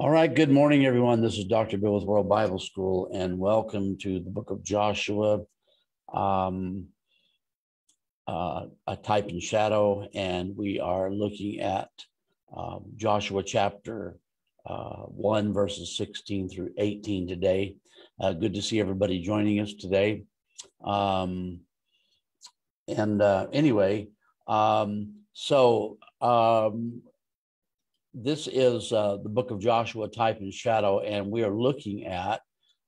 All right. Good morning, everyone. This is Dr. Bill with World Bible School, and welcome to the book of Joshua, um, uh, a type and shadow. And we are looking at um, Joshua chapter uh, 1, verses 16 through 18 today. Uh, good to see everybody joining us today. Um, and uh, anyway, um, so um, this is uh, the book of Joshua, type and shadow, and we are looking at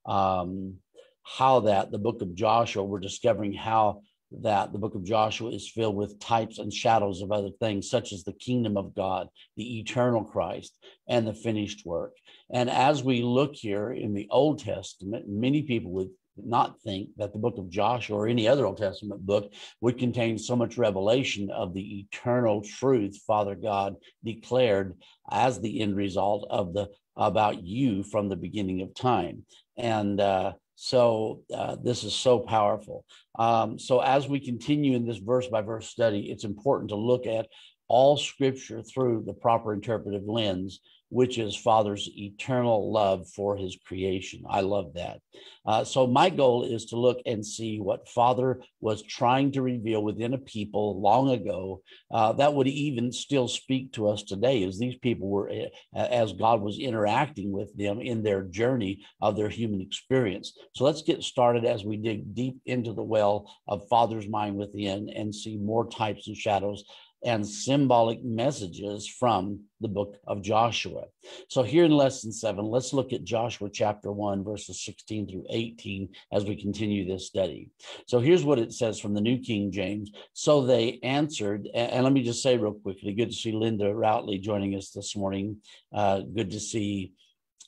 um, how that the book of Joshua, we're discovering how that the book of Joshua is filled with types and shadows of other things, such as the kingdom of God, the eternal Christ, and the finished work. And as we look here in the Old Testament, many people would not think that the book of Joshua or any other Old Testament book would contain so much revelation of the eternal truth Father God declared as the end result of the about you from the beginning of time. And uh, so uh, this is so powerful. Um, so as we continue in this verse by verse study, it's important to look at all scripture through the proper interpretive lens which is Father's eternal love for his creation. I love that. Uh, so, my goal is to look and see what Father was trying to reveal within a people long ago uh, that would even still speak to us today as these people were, uh, as God was interacting with them in their journey of their human experience. So, let's get started as we dig deep into the well of Father's mind within and see more types and shadows and symbolic messages from the book of Joshua. So, here in lesson seven, let's look at Joshua chapter one, verses 16 through 18 as we continue this study. So, here's what it says from the New King James. So they answered, and let me just say real quickly good to see Linda Routley joining us this morning. Uh, good to see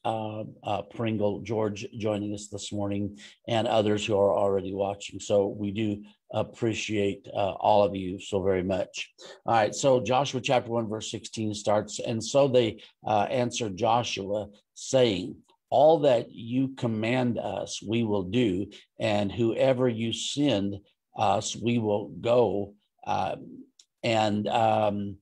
uh, uh, Pringle, George joining us this morning, and others who are already watching. So we do appreciate uh, all of you so very much. All right, so Joshua chapter 1, verse 16 starts, and so they uh, answered Joshua, saying, all that you command us, we will do, and whoever you send us, we will go. Um, and um,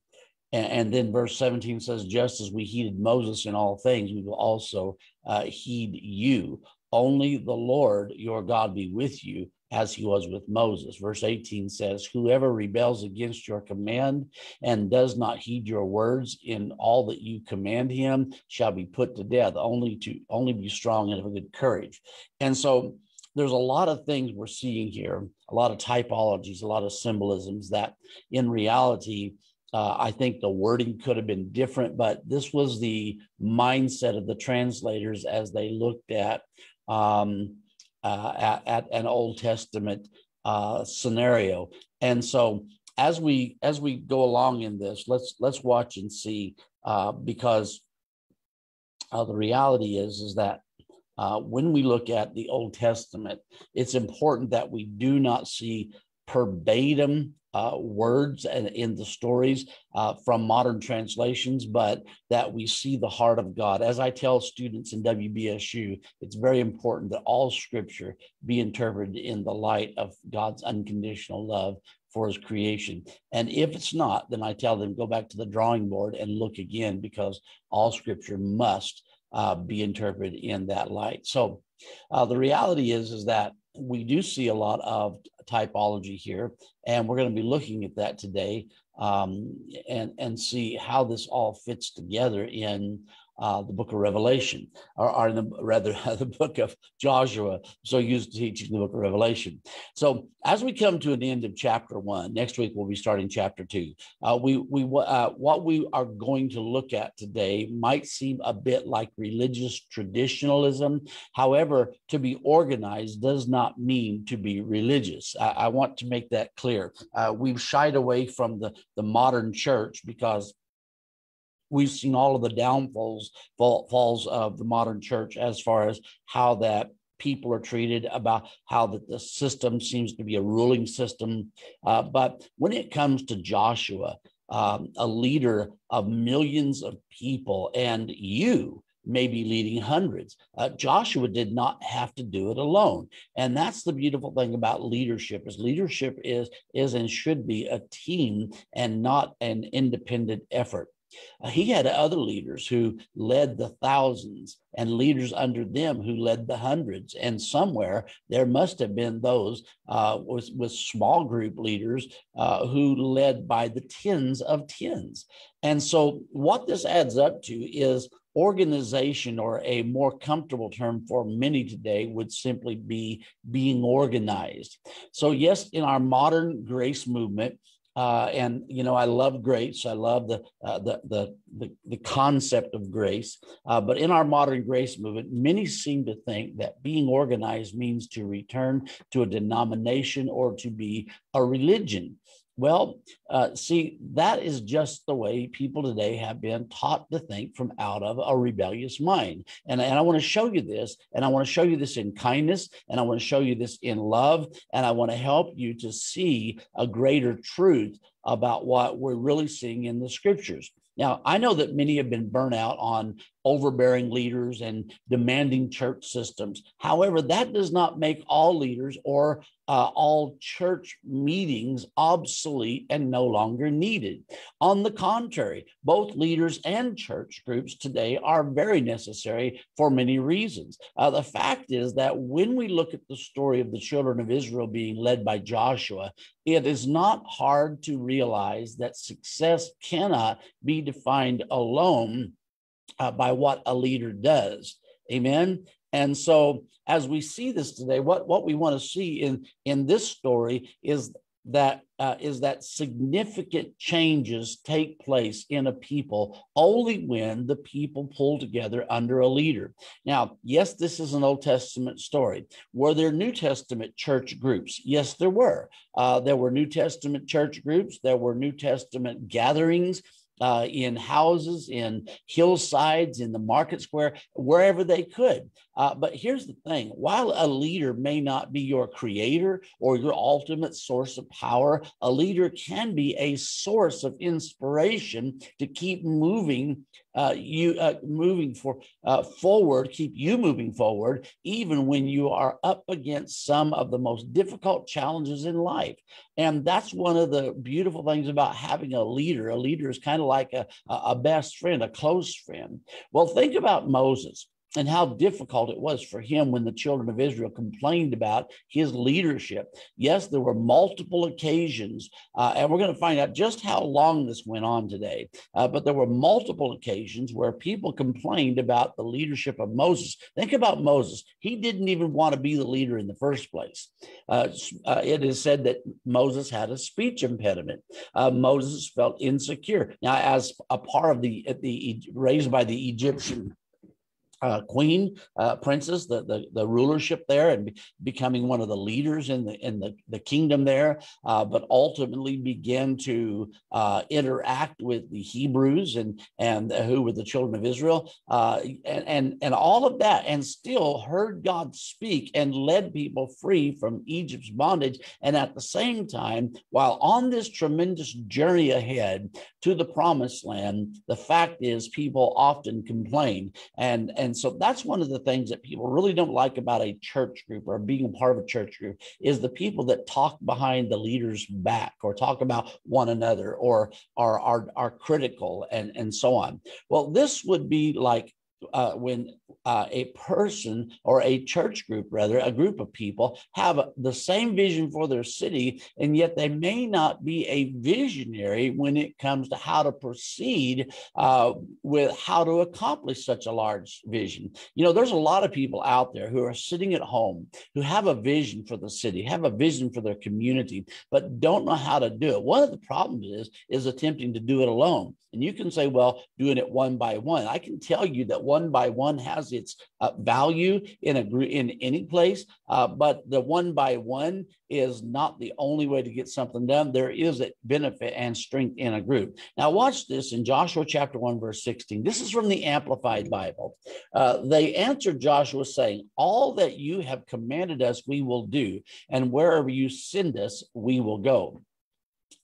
and, and, then verse 17 says, just as we heeded Moses in all things, we will also uh, heed you. Only the Lord your God be with you as he was with Moses. Verse 18 says, Whoever rebels against your command and does not heed your words in all that you command him shall be put to death, only to only be strong and of good courage. And so there's a lot of things we're seeing here, a lot of typologies, a lot of symbolisms that in reality uh, I think the wording could have been different, but this was the mindset of the translators as they looked at um, uh, at, at, an Old Testament uh, scenario. And so, as we as we go along in this, let's let's watch and see uh, because uh, the reality is is that uh, when we look at the Old Testament, it's important that we do not see verbatim uh, words and in the stories uh, from modern translations, but that we see the heart of God. As I tell students in WBSU, it's very important that all scripture be interpreted in the light of God's unconditional love for his creation. And if it's not, then I tell them go back to the drawing board and look again because all scripture must uh, be interpreted in that light. So uh, the reality is, is that we do see a lot of typology here, and we're going to be looking at that today um, and and see how this all fits together in uh, the book of Revelation, or, or the, rather the book of Joshua. So used to teaching the book of Revelation. So as we come to an end of chapter one, next week we'll be starting chapter two. Uh, we we uh, what we are going to look at today might seem a bit like religious traditionalism. However, to be organized does not mean to be religious. I, I want to make that clear. Uh, we've shied away from the the modern church because we've seen all of the downfalls falls of the modern church as far as how that people are treated about how that the system seems to be a ruling system. Uh, but when it comes to joshua um, a leader of millions of people and you may be leading hundreds uh, joshua did not have to do it alone. And that's the beautiful thing about leadership is leadership is is and should be a team and not an independent effort he had other leaders who led the thousands and leaders under them who led the hundreds. And somewhere there must have been those uh, with, with small group leaders uh, who led by the tens of tens. And so, what this adds up to is organization, or a more comfortable term for many today, would simply be being organized. So, yes, in our modern grace movement, uh, and you know, I love grace. I love the uh, the, the, the the concept of grace. Uh, but in our modern grace movement, many seem to think that being organized means to return to a denomination or to be a religion. Well, uh, see, that is just the way people today have been taught to think from out of a rebellious mind. And, and I want to show you this, and I want to show you this in kindness, and I want to show you this in love, and I want to help you to see a greater truth about what we're really seeing in the scriptures. Now, I know that many have been burnt out on overbearing leaders and demanding church systems. However, that does not make all leaders or uh, all church meetings obsolete and no longer needed. On the contrary, both leaders and church groups today are very necessary for many reasons. Uh, the fact is that when we look at the story of the children of Israel being led by Joshua, it is not hard to realize that success cannot be defined alone uh, by what a leader does. Amen. And so, as we see this today, what, what we want to see in, in this story is that uh, is that significant changes take place in a people only when the people pull together under a leader. Now, yes, this is an Old Testament story. Were there New Testament church groups? Yes, there were. Uh, there were New Testament church groups. There were New Testament gatherings uh, in houses, in hillsides, in the market square, wherever they could. Uh, but here's the thing while a leader may not be your creator or your ultimate source of power, a leader can be a source of inspiration to keep moving uh, you uh, moving for uh, forward, keep you moving forward, even when you are up against some of the most difficult challenges in life. And that's one of the beautiful things about having a leader. A leader is kind of like a, a best friend, a close friend. Well, think about Moses and how difficult it was for him when the children of Israel complained about his leadership. Yes, there were multiple occasions, uh, and we're going to find out just how long this went on today. Uh, but there were multiple occasions where people complained about the leadership of Moses. Think about Moses. He didn't even want to be the leader in the first place. Uh, uh it is said that Moses had a speech impediment. Uh, Moses felt insecure. Now, as a part of the, the raised by the Egyptian uh, queen, uh, princess, the, the, the rulership there, and be, becoming one of the leaders in the in the, the kingdom there, uh, but ultimately begin to uh, interact with the Hebrews and and who were the children of Israel, uh, and, and and all of that, and still heard God speak and led people free from Egypt's bondage, and at the same time, while on this tremendous journey ahead to the promised land, the fact is people often complain and and and so that's one of the things that people really don't like about a church group or being a part of a church group is the people that talk behind the leader's back or talk about one another or are, are, are critical and, and so on. Well, this would be like uh, when uh, a person or a church group, rather, a group of people have the same vision for their city, and yet they may not be a visionary when it comes to how to proceed uh, with how to accomplish such a large vision. You know, there's a lot of people out there who are sitting at home who have a vision for the city, have a vision for their community, but don't know how to do it. One of the problems is is attempting to do it alone. And you can say, well, doing it one by one. I can tell you that one by one has its uh, value in a group in any place, uh, but the one by one is not the only way to get something done. There is a benefit and strength in a group. Now, watch this in Joshua chapter 1, verse 16. This is from the Amplified Bible. Uh, they answered Joshua, saying, All that you have commanded us, we will do, and wherever you send us, we will go.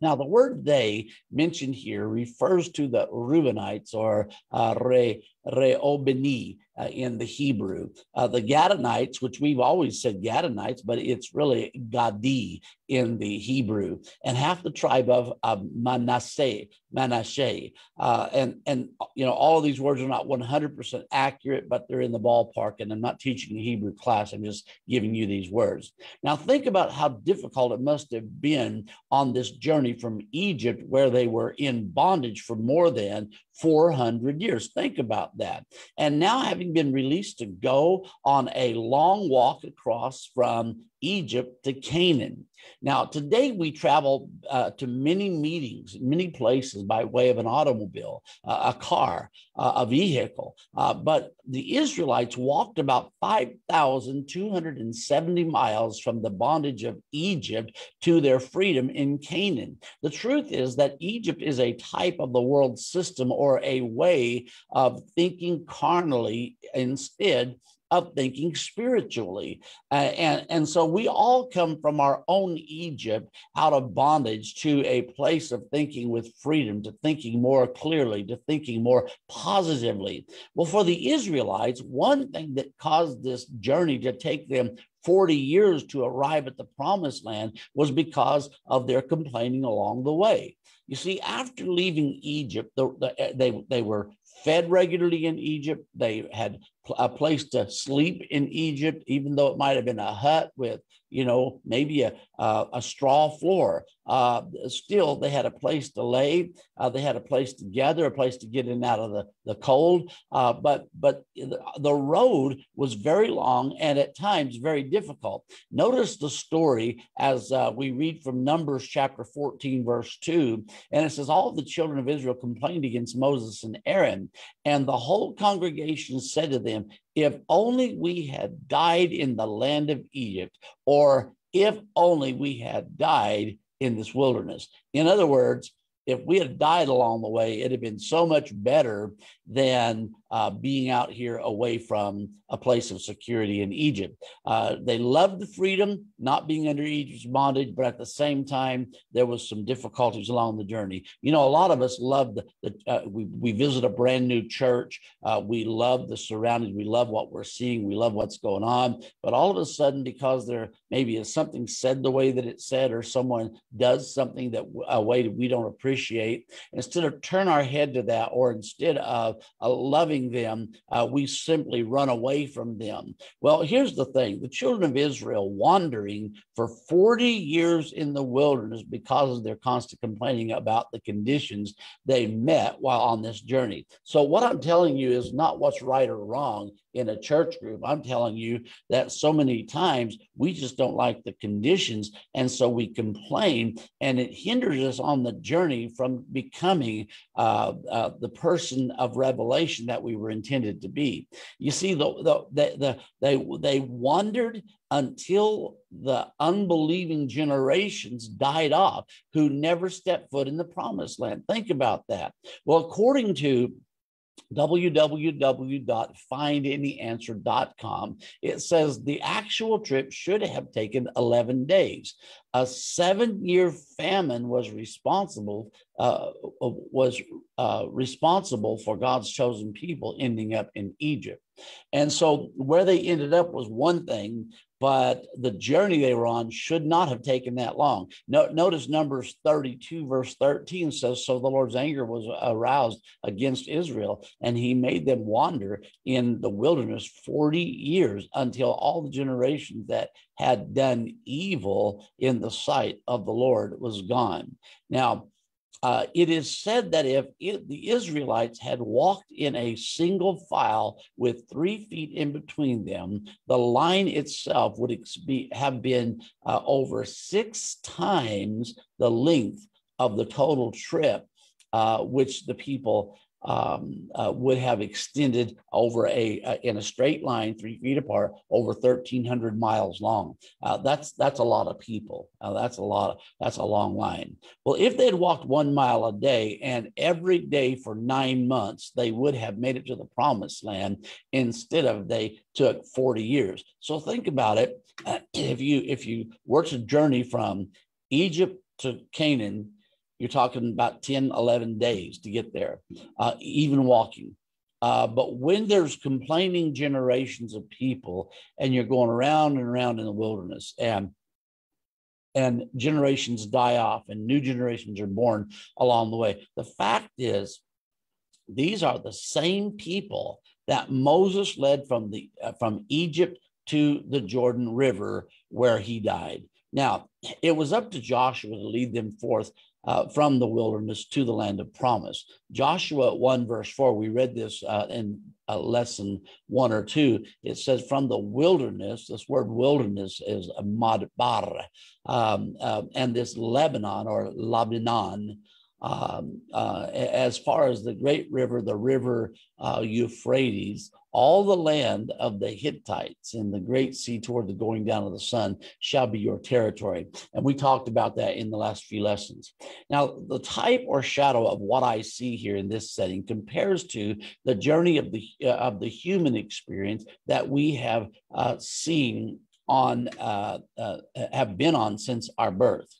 Now, the word they mentioned here refers to the Reubenites or uh, Re, Reobeni uh, in the Hebrew. Uh, the Gadonites, which we've always said Gadonites, but it's really Gadi. in the Hebrew, and half the tribe of, Manasseh, Manasseh. Uh, and, and, you know, all of these words are not 100% accurate, but they're in the ballpark. And I'm not teaching a Hebrew class, I'm just giving you these words. Now, think about how difficult it must have been on this journey from Egypt, where they were in bondage for more than 400 years. Think about that. And now, having been released to go on a long walk across from Egypt to Canaan. Now, today we travel uh, to many meetings, many places by way of an automobile, uh, a car, uh, a vehicle. Uh, but the Israelites walked about 5,270 miles from the bondage of Egypt to their freedom in Canaan. The truth is that Egypt is a type of the world system or a way of thinking carnally instead of thinking spiritually. Uh, and, and so we all come from our own Egypt out of bondage to a place of thinking with freedom, to thinking more clearly, to thinking more positively. Well, for the Israelites, one thing that caused this journey to take them 40 years to arrive at the promised land was because of their complaining along the way. You see, after leaving Egypt, the, the, they, they were fed regularly in Egypt. They had a place to sleep in Egypt, even though it might have been a hut with, you know, maybe a, a straw floor. Uh, still, they had a place to lay. Uh, they had a place to gather, a place to get in out of the, the cold. Uh, but but the road was very long and at times very difficult. Notice the story as uh, we read from Numbers chapter 14, verse 2. And it says, All the children of Israel complained against Moses and Aaron, and the whole congregation said to them, If only we had died in the land of Egypt, or if only we had died in this wilderness. In other words, if we had died along the way, it'd have been so much better than uh, being out here away from a place of security in Egypt. Uh, they loved the freedom, not being under Egypt's bondage, but at the same time, there was some difficulties along the journey. You know, a lot of us love the, the uh, we, we visit a brand new church. Uh, we love the surroundings. We love what we're seeing. We love what's going on. But all of a sudden, because there maybe is something said the way that it said, or someone does something that a way that we don't appreciate, instead of turn our head to that, or instead of uh, them, uh, we simply run away from them. Well, here's the thing the children of Israel wandering for 40 years in the wilderness because of their constant complaining about the conditions they met while on this journey. So, what I'm telling you is not what's right or wrong in a church group. I'm telling you that so many times we just don't like the conditions. And so we complain, and it hinders us on the journey from becoming uh, uh, the person of revelation that we were intended to be. You see, the, the, the, the they, they wandered until the unbelieving generations died off who never stepped foot in the promised land. Think about that. Well, according to www.findandtheanswer.com. It says the actual trip should have taken 11 days. A seven-year famine was responsible uh, was uh, responsible for God's chosen people ending up in Egypt. And so where they ended up was one thing, but the journey they were on should not have taken that long. No, notice Numbers 32, verse 13 says, So the Lord's anger was aroused against Israel, and he made them wander in the wilderness 40 years until all the generations that had done evil in the sight of the Lord was gone. Now, uh, it is said that if it, the Israelites had walked in a single file with three feet in between them, the line itself would be, have been uh, over six times the length of the total trip, uh, which the people um, uh, would have extended over a uh, in a straight line, three feet apart, over 1,300 miles long. Uh, that's that's a lot of people. Uh, that's a lot. that's a long line. Well, if they had walked one mile a day and every day for nine months, they would have made it to the promised land instead of they took 40 years. So think about it. If you if you were to journey from Egypt to Canaan you're talking about 10, 11 days to get there, uh, even walking. Uh, but when there's complaining generations of people and you're going around and around in the wilderness, and and generations die off and new generations are born along the way. The fact is, these are the same people that Moses led from the uh, from Egypt to the Jordan River where he died. Now, it was up to Joshua to lead them forth uh, from the wilderness to the land of promise. Joshua 1, verse 4, we read this uh, in uh, lesson one or two. It says, From the wilderness, this word wilderness is madbar, um, uh, and this Lebanon or Lebanon um, uh, as far as the great river, the river uh, Euphrates, all the land of the Hittites in the great sea toward the going down of the sun shall be your territory. And we talked about that in the last few lessons. Now, the type or shadow of what I see here in this setting compares to the journey of the uh, of the human experience that we have uh, seen on uh, uh, have been on since our birth.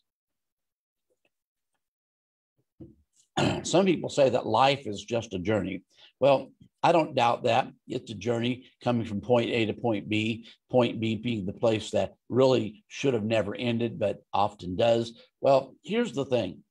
some people say that life is just a journey. Well, I don't doubt that. It's a journey coming from point A to point B, point B being the place that really should have never ended, but often does. Well, here's the thing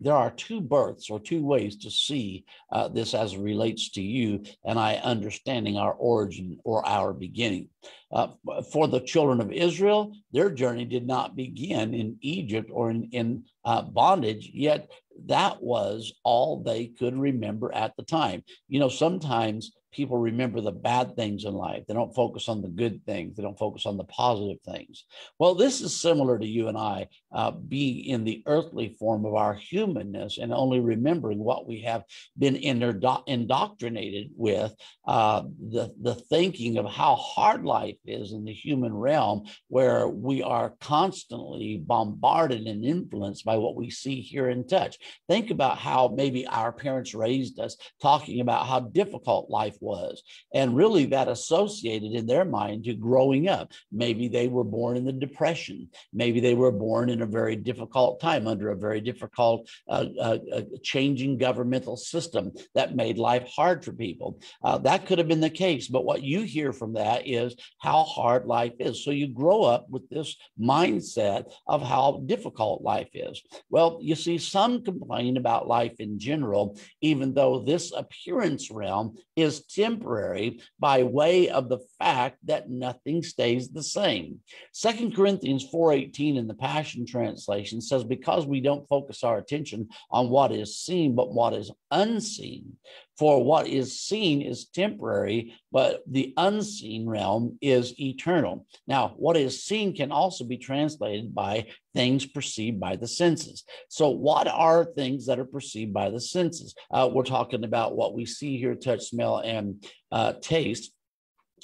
there are two births or two ways to see uh, this as it relates to you and I understanding our origin or our beginning. Uh, for the children of Israel, their journey did not begin in Egypt or in, in uh, bondage, yet that was all they could remember at the time. You know, sometimes people remember the bad things in life. They don't focus on the good things. They don't focus on the positive things. Well, this is similar to you and I uh, being in the earthly form of our humanness and only remembering what we have been indoctrinated with, uh, the, the thinking of how hard life is in the human realm, where we are constantly bombarded and influenced by what we see, hear, and touch. Think about how maybe our parents raised us, talking about how difficult life was. And really, that associated in their mind to growing up. Maybe they were born in the Depression. Maybe they were born in a very difficult time under a very difficult, uh, uh, uh, changing governmental system that made life hard for people. Uh, that could have been the case. But what you hear from that is how hard life is. So you grow up with this mindset of how difficult life is. Well, you see, some complain about life in general, even though this appearance realm is temporary by way of the fact that nothing stays the same. Second Corinthians 4:18 in the Passion Translation says, Because we don't focus our attention on what is seen, but what is unseen. For what is seen is temporary, but the unseen realm is eternal. Now, what is seen can also be translated by things perceived by the senses. So, what are things that are perceived by the senses? Uh, we're talking about what we see, here: touch, smell, and uh, taste.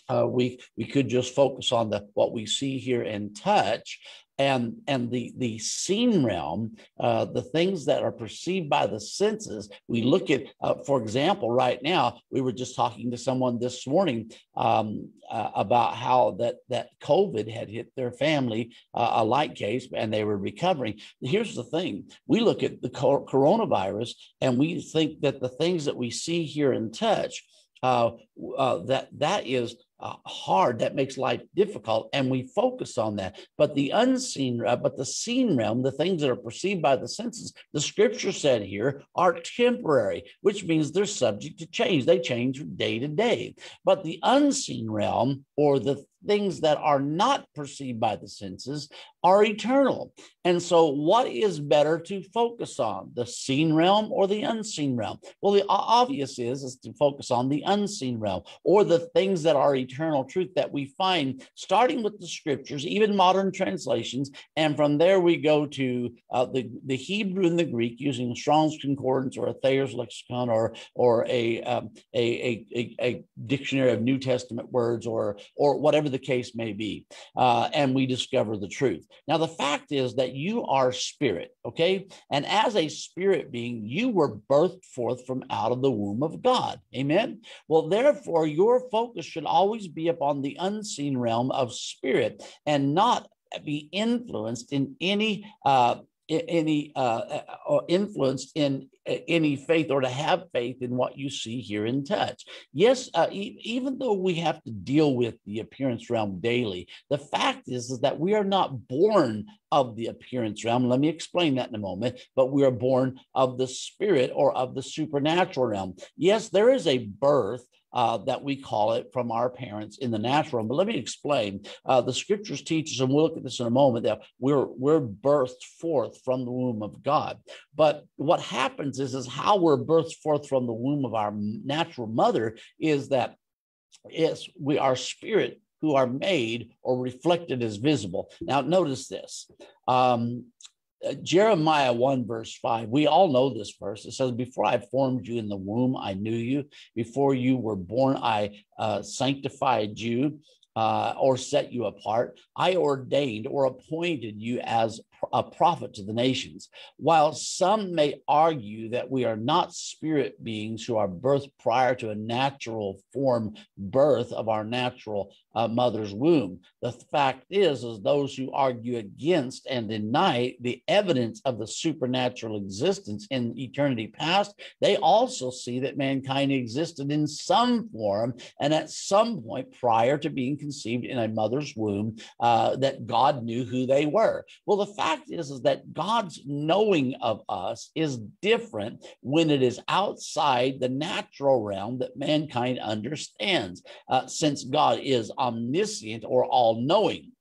Uh, we we could just focus on the what we see, here and touch, and and the the seen realm uh, the things that are perceived by the senses we look at uh, for example right now we were just talking to someone this morning um, uh, about how that that covid had hit their family uh, a light case and they were recovering. Here's the thing. We look at the coronavirus and we think that the things that we see here and touch uh, uh, that that is uh, hard that makes life difficult and we focus on that. But the unseen uh, but the seen realm the things that are perceived by the senses the scripture said here are temporary which means they're subject to change. They change from day to day. But the unseen realm or the things that are not perceived by the senses are eternal. And so, what is better to focus on, the seen realm or the unseen realm? Well, the obvious is, is to focus on the unseen realm or the things that are eternal truth that we find starting with the scriptures, even modern translations. And from there, we go to uh, the, the Hebrew and the Greek using Strong's Concordance or a Thayer's Lexicon or, or a, um, a, a, a, dictionary of New Testament words or, or whatever the case may be. Uh, and we discover the truth. Now, the fact is that you are spirit, okay? And as a spirit being, you were birthed forth from out of the womb of God. Amen. Well, therefore, your focus should always be upon the unseen realm of spirit and not be influenced in any uh, any uh, or influenced in uh, any faith or to have faith in what you see, here and touch. Yes, uh, e- even though we have to deal with the appearance realm daily, the fact is, is that we are not born of the appearance realm. Let me explain that in a moment. But we are born of the spirit or of the supernatural realm. Yes, there is a birth uh, that we call it from our parents in the natural. But let me explain. Uh, the scriptures teach us, and we'll look at this in a moment, that we're we're birthed forth from the womb of God. But what happens is, is how we're birthed forth from the womb of our natural mother is that yes, we our spirit who are made or reflected as visible. Now, notice this. Um, Jeremiah 1, verse 5, we all know this verse. It says, Before I formed you in the womb, I knew you. Before you were born, I uh, sanctified you uh, or set you apart. I ordained or appointed you as a prophet to the nations. While some may argue that we are not spirit beings who are birthed prior to a natural form birth of our natural uh, mother's womb, the fact is, is those who argue against and deny the evidence of the supernatural existence in eternity past, they also see that mankind existed in some form and at some point prior to being conceived in a mother's womb, uh, that God knew who they were. Well, the fact fact is, is that God's knowing of us is different when it is outside the natural realm that mankind understands, uh, since God is omniscient or all knowing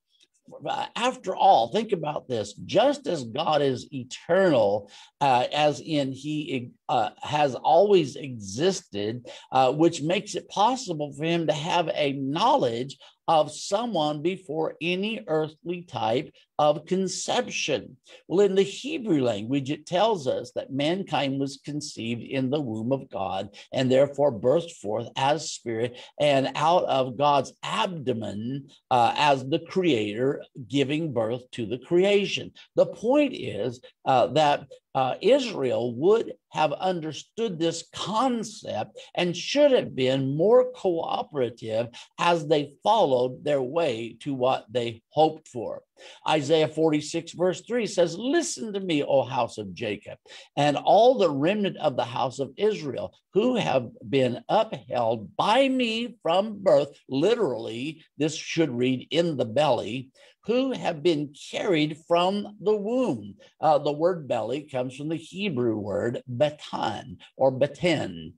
after all, think about this. Just as God is eternal, uh, as in he uh, has always existed, uh, which makes it possible for him to have a knowledge of someone before any earthly type of conception. Well, in the Hebrew language, it tells us that mankind was conceived in the womb of God and therefore burst forth as spirit and out of God's abdomen uh, as the creator, giving birth to the creation. The point is uh, that uh, Israel would have understood this concept and should have been more cooperative as they followed their way to what they hoped for. Isaiah 46, verse 3 says, Listen to me, O house of Jacob, and all the remnant of the house of Israel, who have been upheld by me from birth. Literally, this should read in the belly who have been carried from the womb. Uh, the word belly comes from the Hebrew word betan or beten.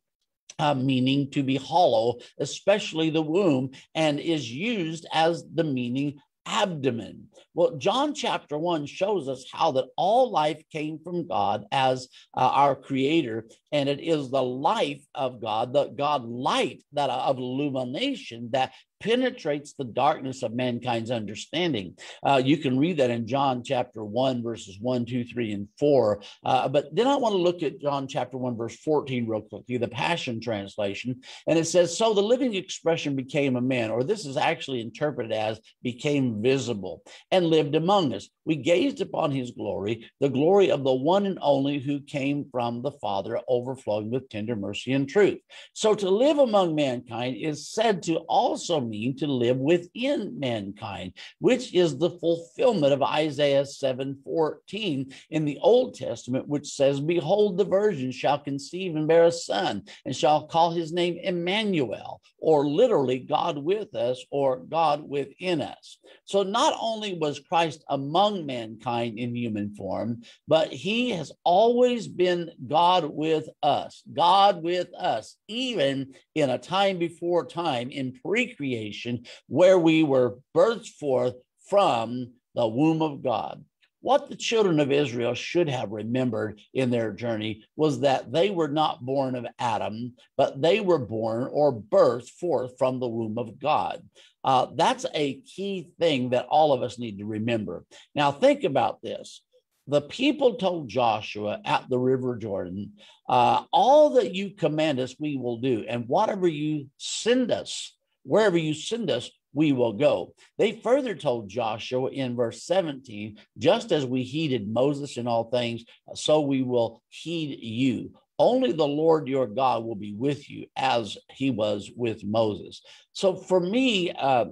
Uh, meaning to be hollow, especially the womb, and is used as the meaning abdomen. Well, John chapter 1 shows us how that all life came from God as uh, our creator, and it is the life of God, the God light that of illumination that penetrates the darkness of mankind's understanding. Uh, you can read that in John chapter 1, verses 1, 2, 3, and 4. Uh, but then I want to look at John chapter 1, verse 14, real quickly, the Passion Translation. And it says, So the living expression became a man, or this is actually interpreted as became visible and lived among us. We gazed upon his glory, the glory of the one and only who came from the Father, overflowing with tender mercy and truth. So to live among mankind is said to also mean to live within mankind, which is the fulfillment of Isaiah 7:14 in the Old Testament, which says, Behold, the virgin shall conceive and bear a son, and shall call his name Emmanuel, or literally God with us, or God within us. So not only was Christ among mankind in human form, but he has always been God with us, God with us, even in a time before time in pre creation where we were birthed forth from the womb of God. What the children of Israel should have remembered in their journey was that they were not born of Adam, but they were born or birthed forth from the womb of God. Uh, that's a key thing that all of us need to remember. Now, think about this. The people told Joshua at the river Jordan, uh, All that you command us, we will do, and whatever you send us, wherever you send us, we will go. They further told Joshua in verse 17, just as we heeded Moses in all things, so we will heed you. Only the Lord your God will be with you as he was with Moses. So for me, uh,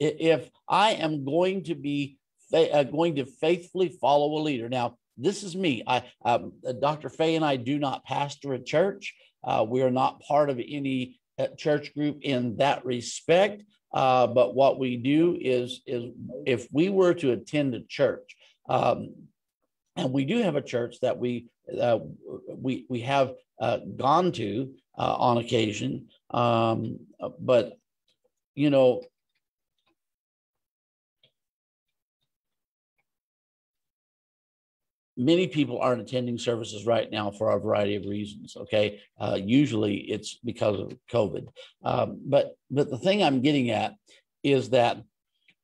if I am going to be uh, going to faithfully follow a leader, now this is me. I, um, Dr. Faye and I do not pastor a church. Uh, we are not part of any uh, church group in that respect. Uh, but what we do is, is if we were to attend a church, Um, and we do have a church that we uh, we we have uh, gone to uh, on occasion, um, but you know. Many people aren't attending services right now for a variety of reasons. Okay, uh, usually it's because of COVID, um, but but the thing I'm getting at is that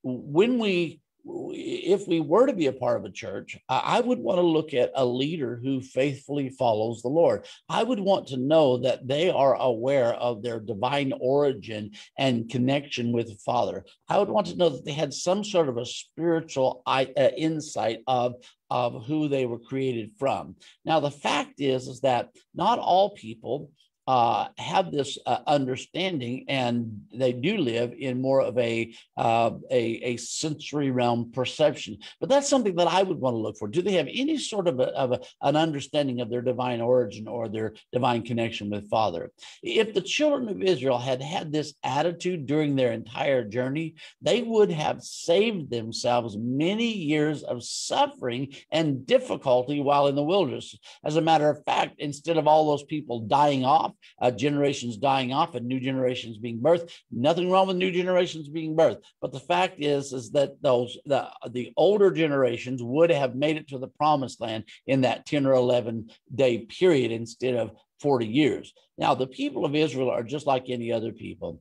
when we if we were to be a part of a church, I would want to look at a leader who faithfully follows the Lord. I would want to know that they are aware of their divine origin and connection with the Father. I would want to know that they had some sort of a spiritual uh, insight of of who they were created from. Now, the fact is, is that not all people uh, have this uh, understanding and they do live in more of a, uh, a, a sensory realm perception. But that's something that I would want to look for. Do they have any sort of, a, of a, an understanding of their divine origin or their divine connection with Father? If the children of Israel had had this attitude during their entire journey, they would have saved themselves many years of suffering and difficulty while in the wilderness. As a matter of fact, instead of all those people dying off, uh, generations dying off and new generations being birthed. Nothing wrong with new generations being birthed, but the fact is, is that those the the older generations would have made it to the promised land in that ten or eleven day period instead of forty years. Now, the people of Israel are just like any other people.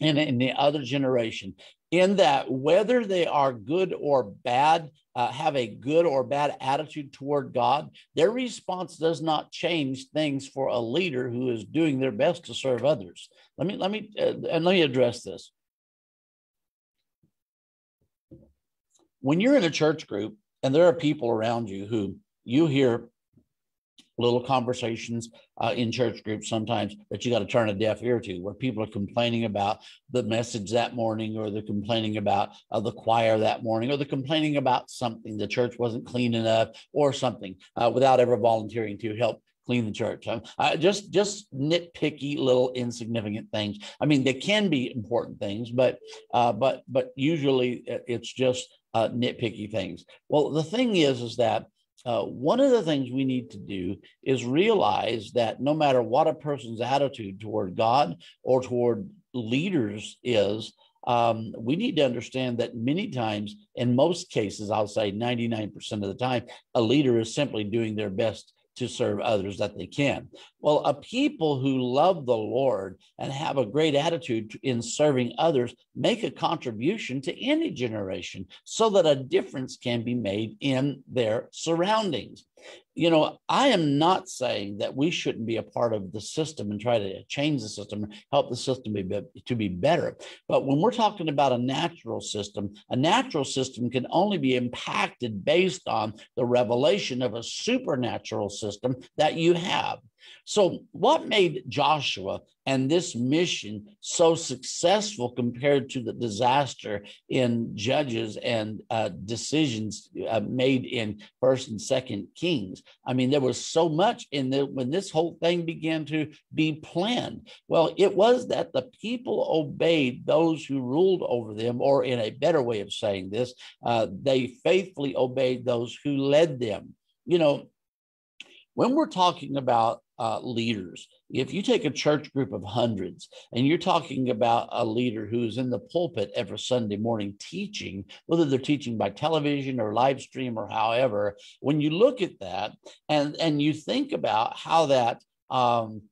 And in the other generation, in that whether they are good or bad, uh, have a good or bad attitude toward God, their response does not change things for a leader who is doing their best to serve others. Let me let me uh, and let me address this. When you're in a church group and there are people around you who you hear little conversations uh, in church groups sometimes that you got to turn a deaf ear to, where people are complaining about the message that morning, or they're complaining about uh, the choir that morning, or they're complaining about something the church wasn't clean enough, or something uh, without ever volunteering to help clean the church. Um, just just nitpicky little insignificant things. I mean, they can be important things, but uh, but but usually it's just uh, nitpicky things. Well, the thing is, is that uh, one of the things we need to do is realize that no matter what a person's attitude toward God or toward leaders is, um, we need to understand that many times, in most cases, I'll say 99% of the time, a leader is simply doing their best to serve others that they can. Well, a people who love the Lord and have a great attitude in serving others make a contribution to any generation so that a difference can be made in their surroundings you know, I am not saying that we shouldn't be a part of the system and try to change the system, help the system be, to be better. But when we're talking about a natural system, a natural system can only be impacted based on the revelation of a supernatural system that you have. So, what made Joshua and this mission so successful compared to the disaster in Judges and uh, decisions uh, made in First and Second Kings? I mean, there was so much in the when this whole thing began to be planned. Well, it was that the people obeyed those who ruled over them, or in a better way of saying this, uh, they faithfully obeyed those who led them. You know, when we're talking about uh, leaders. If you take a church group of hundreds and you're talking about a leader who's in the pulpit every Sunday morning teaching, whether they're teaching by television or live stream or however, when you look at that and, and you think about how that um,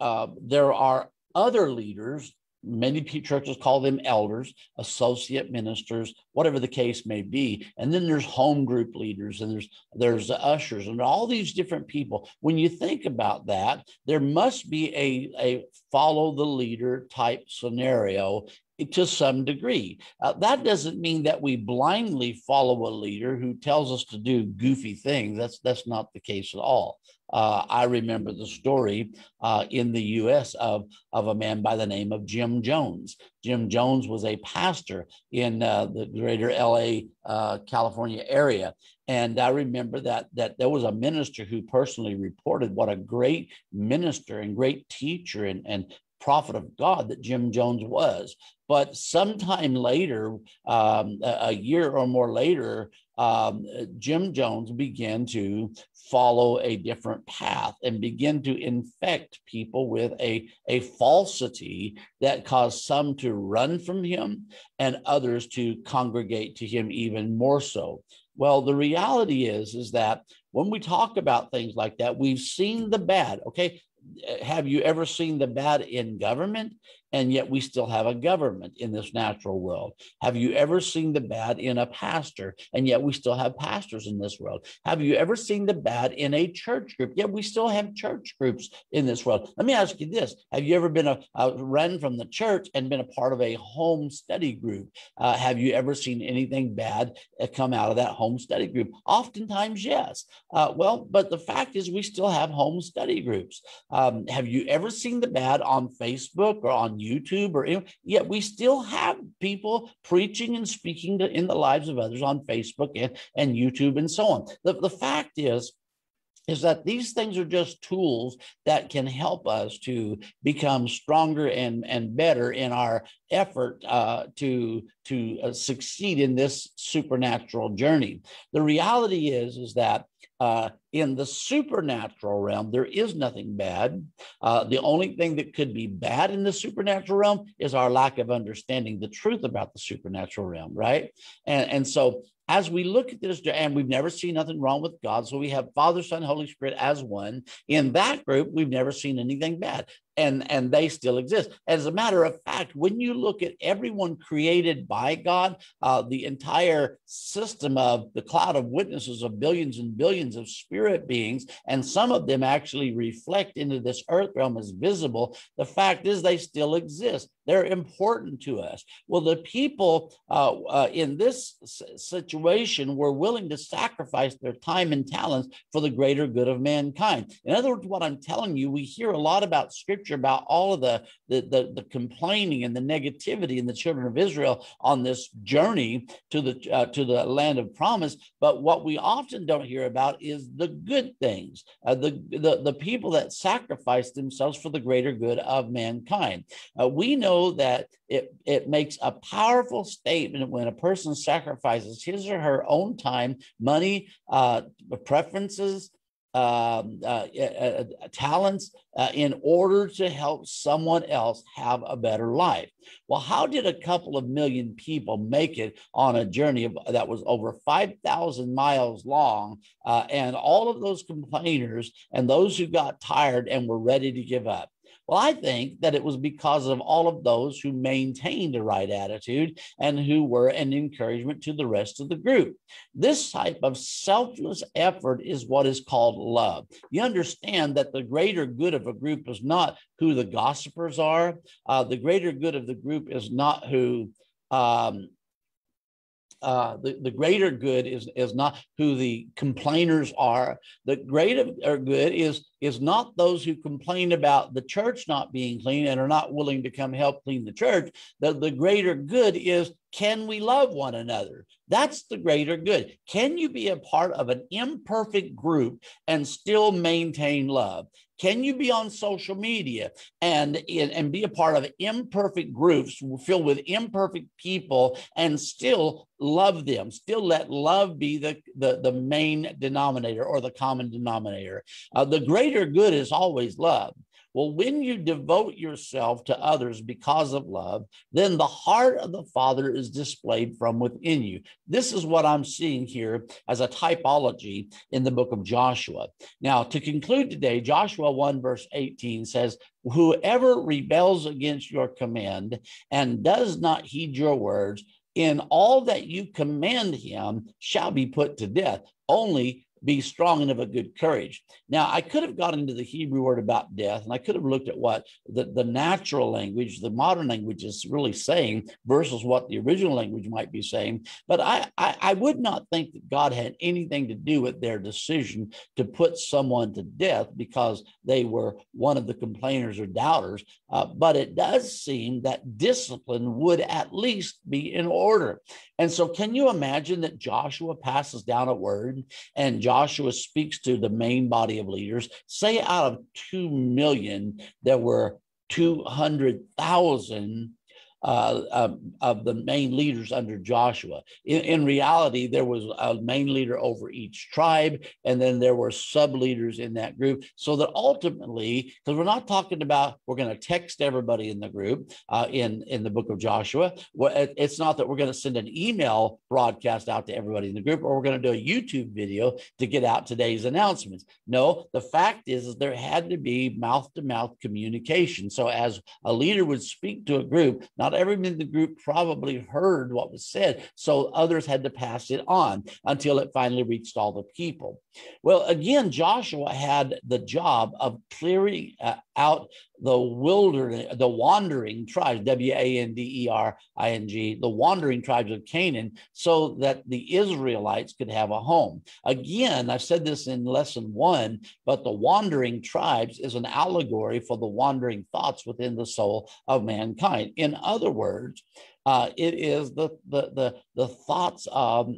uh, there are other leaders Many churches call them elders, associate ministers, whatever the case may be. And then there's home group leaders and there's there's the ushers and all these different people. When you think about that, there must be a, a follow the leader type scenario to some degree. Uh, that doesn't mean that we blindly follow a leader who tells us to do goofy things. That's that's not the case at all. Uh, I remember the story uh, in the U.S. of of a man by the name of Jim Jones. Jim Jones was a pastor in uh, the greater L.A. Uh, California area, and I remember that that there was a minister who personally reported what a great minister and great teacher and and prophet of God that Jim Jones was. But sometime later, um, a, year or more later, um, Jim Jones began to follow a different path and begin to infect people with a, a falsity that caused some to run from him and others to congregate to him even more so. Well, the reality is, is that when we talk about things like that, we've seen the bad. Okay. Have you ever seen the bad in government? And yet we still have a government in this natural world. Have you ever seen the bad in a pastor, and yet we still have pastors in this world? Have you ever seen the bad in a church group? Yet we still have church groups in this world. Let me ask you this: Have you ever been a, a run from the church and been a part of a home study group? Uh, have you ever seen anything bad come out of that home study group? Oftentimes, yes. Uh, well, but the fact is, we still have home study groups. Um, have you ever seen the bad on Facebook or on YouTube or yet we still have people preaching and speaking to, in the lives of others on Facebook and, and YouTube and so on. The, the fact is, is that these things are just tools that can help us to become stronger and, and better in our effort uh, to, to uh, succeed in this supernatural journey. The reality is, is that uh, in the supernatural realm, there is nothing bad. Uh, the only thing that could be bad in the supernatural realm is our lack of understanding the truth about the supernatural realm, right? And, and so as we look at this, and we've never seen nothing wrong with God, so we have Father, Son, Holy Spirit as one. In that group, we've never seen anything bad and and they still exist. As a matter of fact when you look at everyone created by god uh, the entire system of the cloud of witnesses of billions and billions of spirit beings and some of them actually reflect into this earth realm as visible the fact is they still exist. They're important to us. Well the people uh, uh, in this situation were willing to sacrifice their time and talents for the greater good of mankind. In other words what i'm telling you we hear a lot about scripture scripture about all of the, the, the, the complaining and the negativity in the children of Israel on this journey to the, uh, to the land of promise. But what we often don't hear about is the good things, uh, the, the, the people that sacrifice themselves for the greater good of mankind. Uh, we know that it, it makes a powerful statement when a person sacrifices his or her own time, money, uh, preferences, um, uh, uh, uh, talents uh, in order to help someone else have a better life. Well, how did a couple of million people make it on a journey that was over 5,000 miles long? Uh, and all of those complainers and those who got tired and were ready to give up. Well, I think that it was because of all of those who maintained a right attitude and who were an encouragement to the rest of the group. This type of selfless effort is what is called love. You understand that the greater good of a group is not who the gossipers are, uh, the greater good of the group is not who um, uh, the, the greater good is, is not who the complainers are. The greater good is, is not those who complain about the church not being clean and are not willing to come help clean the church. The, the greater good is can we love one another? That's the greater good. Can you be a part of an imperfect group and still maintain love? Can you be on social media and, and be a part of imperfect groups filled with imperfect people and still love them? Still let love be the, the, the main denominator or the common denominator. Uh, the greater good is always love. Well, when you devote yourself to others because of love, then the heart of the Father is displayed from within you. This is what I'm seeing here as a typology in the book of Joshua. Now, to conclude today, Joshua 1, verse 18 says, Whoever rebels against your command and does not heed your words, in all that you command him shall be put to death. Only be strong and of a good courage. Now, I could have got into the Hebrew word about death, and I could have looked at what the, the natural language, the modern language is really saying versus what the original language might be saying. But I, I, I would not think that God had anything to do with their decision to put someone to death because they were one of the complainers or doubters. Uh, but it does seem that discipline would at least be in order. And so, can you imagine that Joshua passes down a word and Joshua speaks to the main body of leaders? Say out of 2 million, there were 200,000 uh, of, of, the main leaders under Joshua. In, in, reality, there was a main leader over each tribe, and then there were sub leaders in that group. So that ultimately, because we're not talking about we're going to text everybody in the group uh, in in the book of Joshua. It's not that we're going to send an email broadcast out to everybody in the group, or we're going to do a YouTube video to get out today's announcements. No, the fact is, is there had to be mouth to mouth communication. So as a leader would speak to a group, not everyone in the group probably heard what was said. So others had to pass it on until it finally reached all the people. Well, again, Joshua had the job of clearing uh, out the wilderness, the wandering tribes, W A N D E R I N G, the wandering tribes of Canaan, so that the Israelites could have a home. Again, I've said this in lesson one, but the wandering tribes is an allegory for the wandering thoughts within the soul of mankind. In other words, uh, it is the, the, the, the thoughts of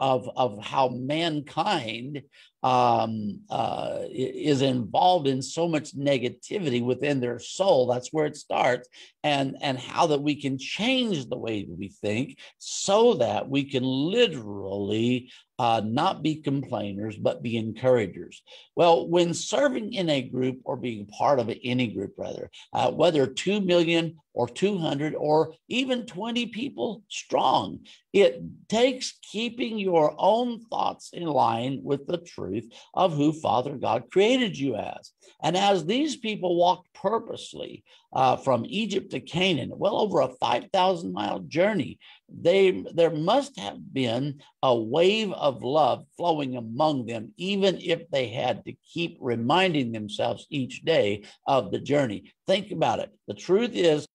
of, of how mankind um, uh, is involved in so much negativity within their soul. That's where it starts, and and how that we can change the way we think so that we can literally uh, not be complainers, but be encouragers. Well, when serving in a group or being part of any group, rather, uh, whether 2 million or 200 or even 20 people strong, it takes keeping your own thoughts in line with the truth of who Father God created you as. And as these people walked purposely uh, from Egypt to Canaan, well over a 5,000 mile journey, they, there must have been a wave of love flowing among them, even if they had to keep reminding themselves each day of the journey. Think about it. The truth is,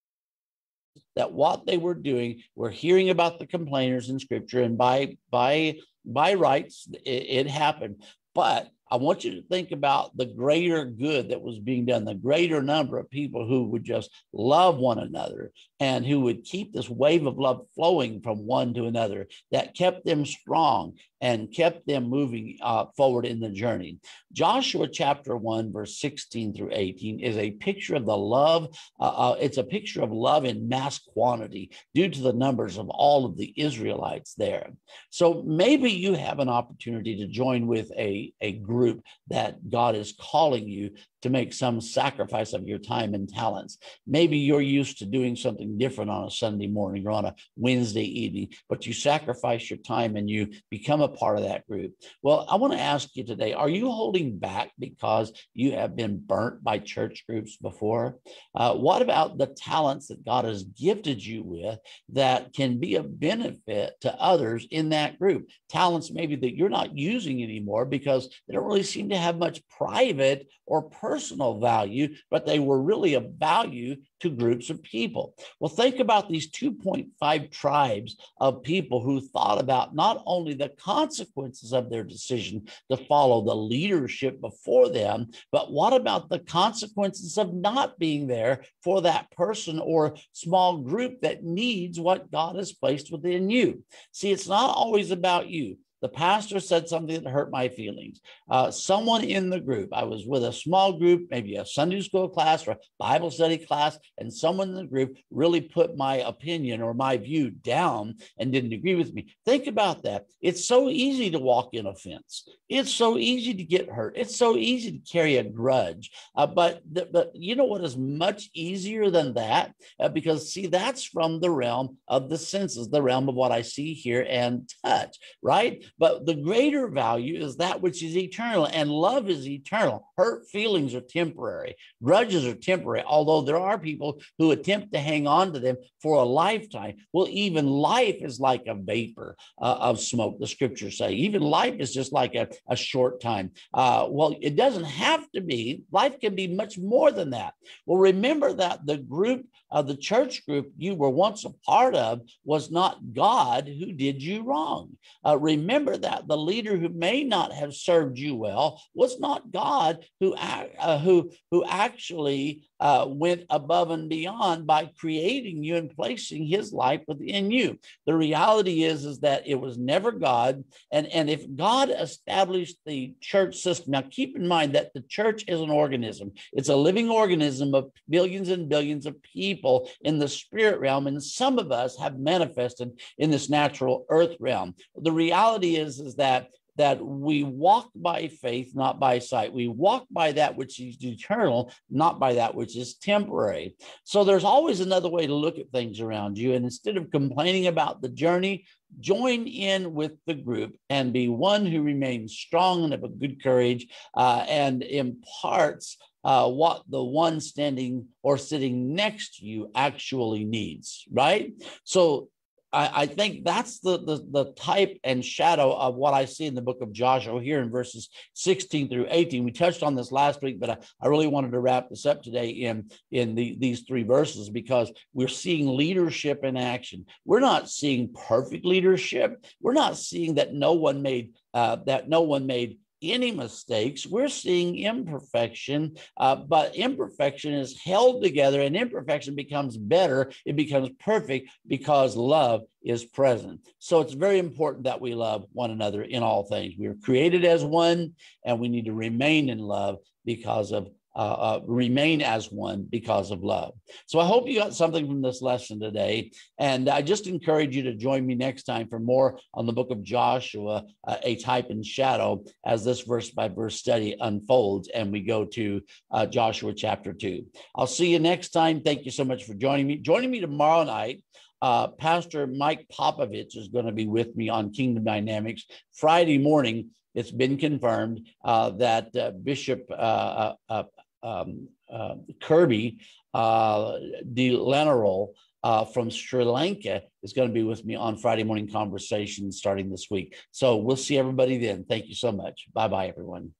that what they were doing, we're hearing about the complainers in scripture, and by by by rights, it, it happened. But I want you to think about the greater good that was being done, the greater number of people who would just love one another and who would keep this wave of love flowing from one to another that kept them strong and kept them moving uh, forward in the journey. Joshua chapter 1, verse 16 through 18 is a picture of the love. Uh, uh, it's a picture of love in mass quantity due to the numbers of all of the Israelites there. So maybe you have an opportunity to join with a, a group that God is calling you to make some sacrifice of your time and talents. Maybe you're used to doing something different on a Sunday morning or on a Wednesday evening, but you sacrifice your time and you become a part of that group. Well, I want to ask you today are you holding back because you have been burnt by church groups before? Uh, what about the talents that God has gifted you with that can be a benefit to others in that group? Talents maybe that you're not using anymore because they don't really seem to have much private or personal personal value, but they were really of value to groups of people. Well, think about these 2.5 tribes of people who thought about not only the consequences of their decision to follow the leadership before them, but what about the consequences of not being there for that person or small group that needs what God has placed within you? See, it's not always about you the pastor said something that hurt my feelings. Uh, someone in the group, I was with a small group, maybe a Sunday school class or a Bible study class, and someone in the group really put my opinion or my view down and didn't agree with me. Think about that. It's so easy to walk in offense. It's so easy to get hurt. It's so easy to carry a grudge. Uh, but, the, but you know what is much easier than that? Uh, because, see, that's from the realm of the senses, the realm of what I see, hear, and touch, right? But the greater value is that which is eternal, and love is eternal. Hurt feelings are temporary, grudges are temporary, although there are people who attempt to hang on to them for a lifetime. Well, even life is like a vapor uh, of smoke, the scriptures say. Even life is just like a, a short time. Uh, well, it doesn't have to be, life can be much more than that. Well, remember that the group, uh, the church group you were once a part of, was not God who did you wrong. Uh, remember remember that the leader who may not have served you well was not God who uh, who who actually uh, went above and beyond by creating you and placing his life within you. The reality is, is that it was never God. And, and if God established the church system, now keep in mind that the church is an organism, it's a living organism of billions and billions of people in the spirit realm. And some of us have manifested in this natural earth realm. The reality is, is that that we walk by faith, not by sight. We walk by that which is eternal, not by that which is temporary. So there's always another way to look at things around you. And instead of complaining about the journey, join in with the group and be one who remains strong and of a good courage uh, and imparts uh, what the one standing or sitting next to you actually needs, right? So I, I think that's the, the, the type and shadow of what I see in the book of Joshua here in verses 16 through 18. We touched on this last week, but I, I really wanted to wrap this up today in, in the, these three verses because we're seeing leadership in action. We're not seeing perfect leadership. We're not seeing that no one made uh, that no one made any mistakes. We're seeing imperfection, uh, but imperfection is held together and imperfection becomes better. It becomes perfect because love is present. So it's very important that we love one another in all things. We are created as one and we need to remain in love because of uh, uh, remain as one because of love. So I hope you got something from this lesson today. And I just encourage you to join me next time for more on the book of Joshua, uh, a type and shadow, as this verse by verse study unfolds and we go to uh, Joshua chapter two. I'll see you next time. Thank you so much for joining me. Joining me tomorrow night. Uh, Pastor Mike Popovich is going to be with me on Kingdom Dynamics Friday morning it's been confirmed uh, that uh, Bishop uh, uh, um, uh, Kirby uh, De Lanerolle uh, from Sri Lanka is going to be with me on Friday morning conversation starting this week. So we'll see everybody then. Thank you so much. Bye bye, everyone.